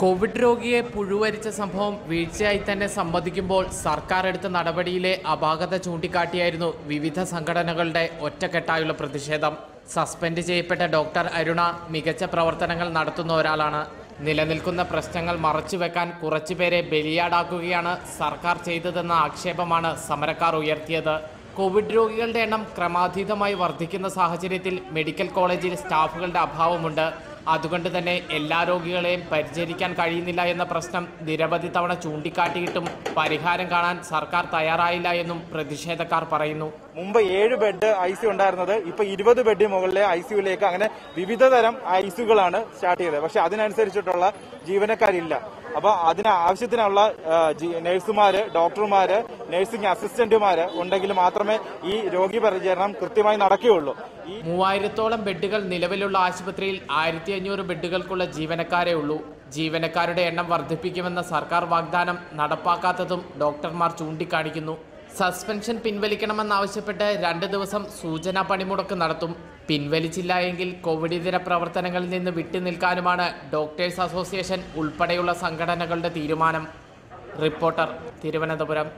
Covid രോഗിയെ പുഴുവരിച്ച സംഭവം വീഴ്ചയായി തന്നെ സമ്മതിക്കുമ്പോൾ സർക്കാർ എടുത്ത നടപടിയിലെ അപാകത ചൂണ്ടിക്കാട്ടിയായിരുന്നു വിവിധ സംഘടനകളുടെ ഒറ്റക്കെട്ടായുള്ള പ്രതിഷേധം. സസ്പെൻഡ് ചെയ്യപ്പെട്ട ഡോക്ടർ അരുണ മികച്ച പ്രവർത്തനങ്ങൾ നടത്തുന്ന ഒരാളാണ്. നിലനിൽക്കുന്ന പ്രശ്നങ്ങൾ മറച്ചുവെക്കാൻ കുറച്ചുപേരെ ബലിയാടാക്കുകയാണ് സർക്കാർ ചെയ്തതെന്ന ആക്ഷേപമാണ് സമരക്കാർ ഉയർത്തിയത്. കോവിഡ് രോഗികളുടെ എണ്ണം ക്രമാതീതമായി വർദ്ധിക്കുന്ന സാഹചര്യത്തിൽ മെഡിക്കൽ കോളേജിൽ സ്റ്റാഫുകളുടെ അഭാവമുണ്ട്. അതുകൊണ്ട് തന്നെ എല്ലാ രോഗികളെയും പരിചരിക്കാൻ കഴിയുന്നില്ല എന്ന പ്രശ്നം നിരവധി തവണ ചൂണ്ടിക്കാട്ടിയിട്ടും പരിഹാരം കാണാൻ സർക്കാർ തയ്യാറായില്ല എന്നും പ്രതിഷേധക്കാർ പറയുന്നു. മുമ്പ് ഏഴ് ബെഡ് ഐ സി ഉണ്ടായിരുന്നത് ഇപ്പൊ ഇരുപത് ബെഡ് മുകളിലെ ഐ സിയുലേക്ക് അങ്ങനെ വിവിധ തരം ഐ സിയുകളാണ് സ്റ്റാർട്ട് ചെയ്തത്. പക്ഷെ അതിനനുസരിച്ചിട്ടുള്ള ജീവനക്കാരില്ല. അപ്പൊ അതിന് ആവശ്യത്തിനുള്ള നഴ്സുമാര് ഡോക്ടർമാര് നഴ്സിംഗ് അസിസ്റ്റന്റുമാര് ഉണ്ടെങ്കിൽ മാത്രമേ ഈ രോഗി പരിചരണം കൃത്യമായി നടക്കുകയുള്ളൂ. മൂവായിരത്തോളം ബെഡുകൾ നിലവിലുള്ള ആശുപത്രിയിൽ ആയിരത്തി അഞ്ഞൂറ് ബെഡുകൾക്കുള്ള ജീവനക്കാരെ ഉള്ളൂ. ജീവനക്കാരുടെ എണ്ണം വർദ്ധിപ്പിക്കുമെന്ന സർക്കാർ വാഗ്ദാനം നടപ്പാക്കാത്തതും ഡോക്ടർമാർ ചൂണ്ടിക്കാണിക്കുന്നു. സസ്പെൻഷൻ പിൻവലിക്കണമെന്നാവശ്യപ്പെട്ട് രണ്ട് ദിവസം സൂചനാ പണിമുടക്ക് നടത്തും. പിൻവലിച്ചില്ല എങ്കിൽ കോവിഡിതര പ്രവർത്തനങ്ങളിൽ നിന്ന് വിട്ടുനിൽക്കാനുമാണ് ഡോക്ടേഴ്സ് അസോസിയേഷൻ ഉൾപ്പെടെയുള്ള സംഘടനകളുടെ തീരുമാനം. റിപ്പോർട്ടർ തിരുവനന്തപുരം.